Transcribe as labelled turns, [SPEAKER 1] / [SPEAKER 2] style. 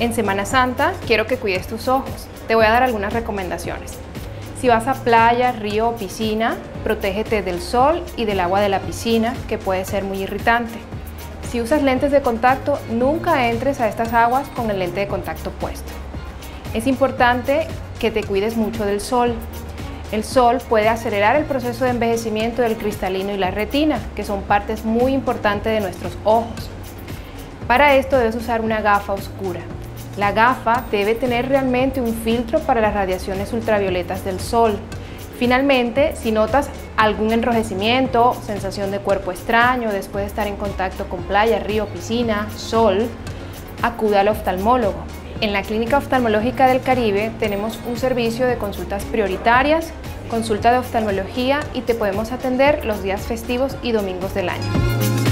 [SPEAKER 1] En Semana Santa quiero que cuides tus ojos. Te voy a dar algunas recomendaciones. Si vas a playa, río o piscina, protégete del sol y del agua de la piscina, que puede ser muy irritante. Si usas lentes de contacto, nunca entres a estas aguas con el lente de contacto puesto. Es importante que te cuides mucho del sol. El sol puede acelerar el proceso de envejecimiento del cristalino y la retina, que son partes muy importantes de nuestros ojos. Para esto debes usar una gafa oscura. La gafa debe tener realmente un filtro para las radiaciones ultravioletas del sol. Finalmente, si notas algún enrojecimiento, sensación de cuerpo extraño después de estar en contacto con playa, río, piscina, sol, acude al oftalmólogo. En la Clínica Oftalmológica del Caribe tenemos un servicio de consultas prioritarias, consulta de oftalmología y te podemos atender los días festivos y domingos del año.